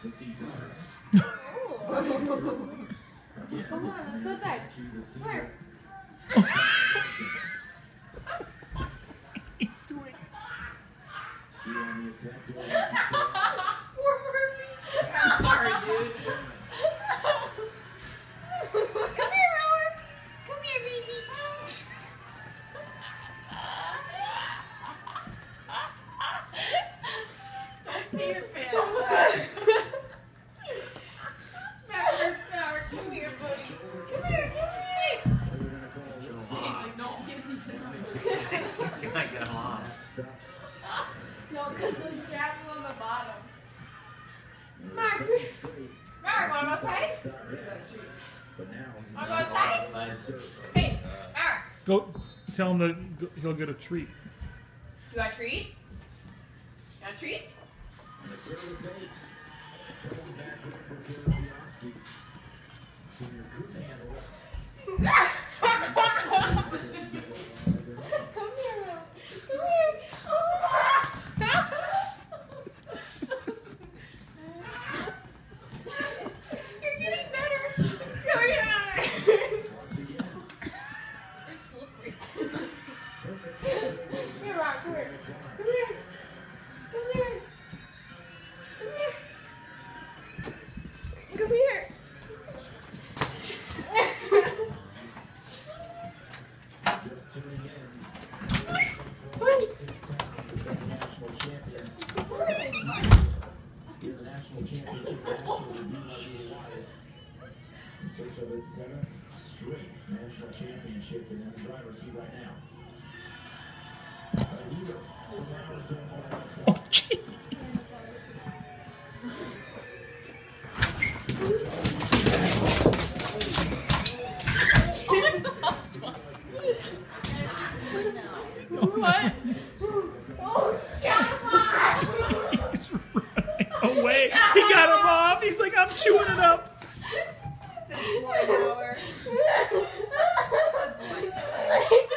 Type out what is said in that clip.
Come on, let's go outside. Come here. He's doing. some. Get him off. No, because the strap's on the bottom. Mark, Mark, wanna go outside? Wanna go outside? Hey, Mark, Go tell him that go- he'll get a treat. you got a treat? You got a treat? Come here, come here. Come here. Come here. Come here. Come here. National championship in the driver's seat right now. Oh, gee. what? oh, He's running away. He got him off. He's like, I'm chewing it up. This one.